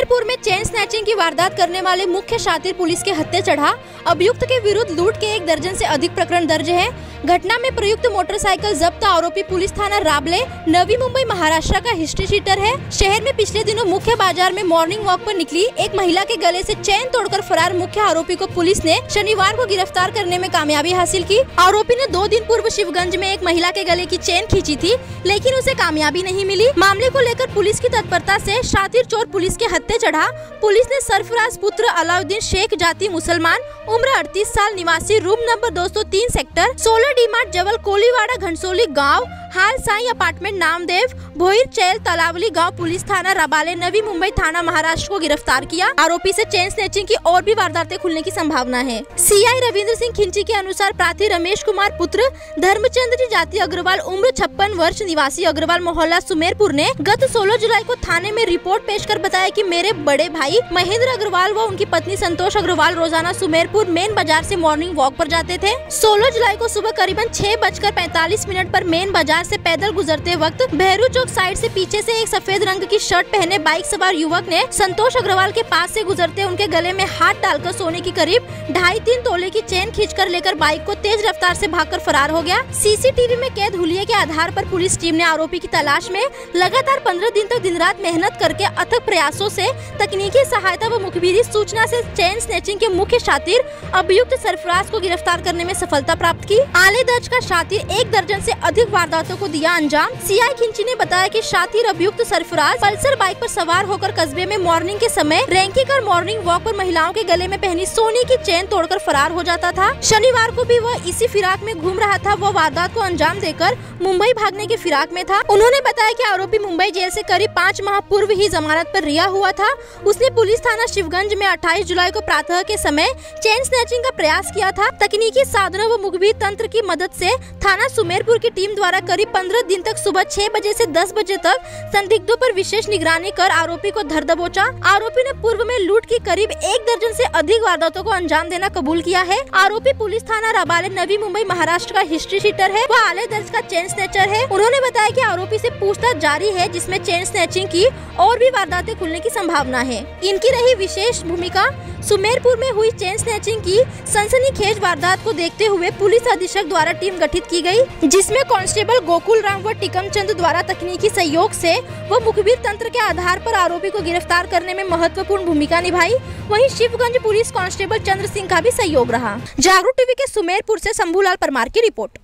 सुमेरपुर में chain snatching की वारदात करने वाले मुख्य शातिर पुलिस के हत्या चढ़ा। अभियुक्त के विरुद्ध लूट के एक दर्जन से अधिक प्रकरण दर्ज है। घटना में प्रयुक्त मोटरसाइकिल जब्त आरोपी पुलिस थाना राबले, नवी मुंबई, महाराष्ट्र का हिस्ट्री शीटर है। शहर में पिछले दिनों मुख्य बाज़ार में मॉर्निंग वॉक पर निकली। एक महिला के गले से चैन तोड़कर फरार मुख्य आरोपी को पुलिस ने शनिवार को गिरफ़्तार करने में कामयाबी हासिल की। आरोपी ने दो दिन पूर्व शिवगंज में एक महिला के गले की चैन खींची थी, लेकिन उसे कामयाबी नहीं मिली। मामले को लेकर पुलिस की तत्परता ऐसी शातिर चोर पुलिस के हत्या चढ़ा। पुलिस ने सरफराज पुत्र अलाउद्दीन शेख जाति मुसलमान, उम्र 38 साल, निवासी room number 203 sector 16 D Mart जबल कोलीवाड़ा, घनसोली गाँव, हाल साई अपार्टमेंट नामदेव, भोईर चैल, तलावली गाँव, पुलिस थाना रबाले, नवी मुंबई थाना महाराष्ट्र को गिरफ़्तार किया। आरोपी से चेन स्नेचिंग की और भी वारदातें खुलने की संभावना है। सीआई रविंद्र सिंह खिंची के अनुसार प्रार्थी रमेश कुमार पुत्र धर्मचंद्र जी जाति अग्रवाल, उम्र छप्पन वर्ष, निवासी अग्रवाल मोहल्ला सुमेरपुर ने गत 16 जुलाई को थाने में रिपोर्ट पेश कर बताया कि मेरे बड़े भाई महेंद्र अग्रवाल व उनकी पत्नी संतोष अग्रवाल रोज़ाना सुमेरपुर मेन बाज़ार से मॉर्निंग वॉक पर जाते थे। 16 जुलाई को सुबह करीबन छह बजकर पैतालीस मिनट पर मेन बाज़ार से पैदल गुजरते वक्त भैरू चौक साइड से पीछे से एक सफ़ेद रंग की शर्ट पहने बाइक सवार युवक ने संतोष अग्रवाल के पास से गुजरते उनके गले में हाथ डालकर सोने की करीब ढाई तीन तोले की चेन खींचकर लेकर बाइक को तेज रफ्तार से भागकर फरार हो गया। सीसीटीवी में कैद हुलिये के आधार पर पुलिस टीम ने आरोपी की तलाश में लगातार पंद्रह दिन तक दिन रात मेहनत करके अथक प्रयासों से तकनीकी सहायता व मुखबिरी सूचना से चैन स्नेचिंग के मुख्य शातिर अभियुक्त सरफराज को गिरफ़्तार करने में सफलता प्राप्त की। आले दर्ज का शातिर एक दर्जन से अधिक वारदातों को दिया अंजाम। सीआई खिंची ने बताया कि शातिर अभियुक्त सरफराज पल्सर बाइक पर सवार होकर कस्बे में मॉर्निंग के समय रैंकी कर मॉर्निंग वॉक पर महिलाओं के गले में पहनी सोने की चेन तोड़कर फरार हो जाता था। शनिवार को भी वह इसी फिराक में घूम रहा था। वह वारदात को अंजाम देकर मुंबई भागने के फिराक में था। उन्होंने बताया कि आरोपी मुंबई जेल से करीब पाँच माह पूर्व ही जमानत पर रिहा हुआ था। उसने पुलिस थाना शिवगंज में 28 जुलाई को प्रातः के समय चेन स्नैचिंग का प्रयास किया था। तकनीकी साधनों व मुखबिर तंत्र की मदद से थाना सुमेरपुर की टीम द्वारा करीब पंद्रह दिन तक सुबह छह बजे से दस बजे तक संदिग्धों पर विशेष निगरानी कर आरोपी को धर दबोचा। आरोपी ने पूर्व में लूट की करीब एक दर्जन से अधिक वारदातों को अंजाम देना कबूल किया है। आरोपी पुलिस थाना रबाले, नवी मुंबई, महाराष्ट्र का हिस्ट्री शीटर है। वह आले दर्ज का चेन स्नेचर है। उन्होंने बताया की आरोपी ऐसी पूछताछ जारी है, जिसमें चेन स्नेचिंग की और भी वारदातें खुलने की संभावना है। इनकी रही विशेष भूमिका, सुमेरपुर में हुई चेन स्नैचिंग की सनसनीखेज वारदात को देखते हुए पुलिस अधीक्षक द्वारा टीम गठित की गई, जिसमें कांस्टेबल गोकुल राम व टिकम चंद द्वारा तकनीकी सहयोग से व मुखबिर तंत्र के आधार पर आरोपी को गिरफ़्तार करने में महत्वपूर्ण भूमिका निभाई। वहीं शिवगंज पुलिस कांस्टेबल चंद्र सिंह का भी सहयोग रहा। जागरूक टीवी के सुमेरपुर ऐसी शंभूलाल परमार की रिपोर्ट।